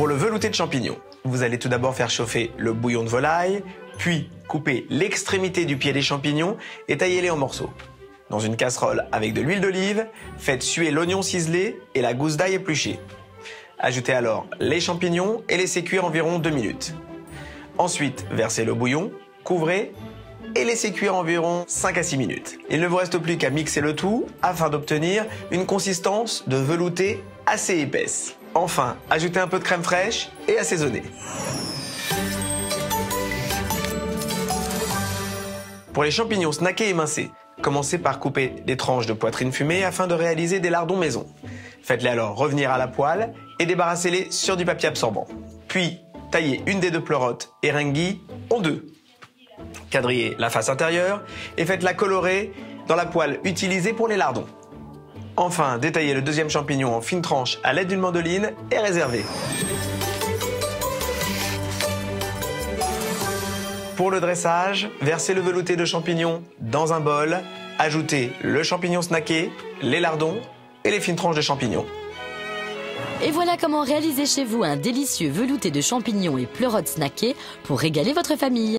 Pour le velouté de champignons, vous allez tout d'abord faire chauffer le bouillon de volaille, puis couper l'extrémité du pied des champignons et taillez-les en morceaux. Dans une casserole avec de l'huile d'olive, faites suer l'oignon ciselé et la gousse d'ail épluchée. Ajoutez alors les champignons et laissez cuire environ 2 minutes. Ensuite, versez le bouillon, couvrez et laissez cuire environ 5 à 6 minutes. Il ne vous reste plus qu'à mixer le tout afin d'obtenir une consistance de velouté assez épaisse. Enfin, ajoutez un peu de crème fraîche et assaisonnez. Pour les champignons snackés émincés, commencez par couper des tranches de poitrine fumée afin de réaliser des lardons maison. Faites-les alors revenir à la poêle et débarrassez-les sur du papier absorbant. Puis, taillez une des deux pleurotes et ringuis en deux. Quadrillez la face intérieure et faites-la colorer dans la poêle utilisée pour les lardons. Enfin, détaillez le deuxième champignon en fines tranches à l'aide d'une mandoline et réservez. Pour le dressage, versez le velouté de champignons dans un bol, ajoutez le champignon snacké, les lardons et les fines tranches de champignons. Et voilà comment réaliser chez vous un délicieux velouté de champignons et pleurotes snackés pour régaler votre famille.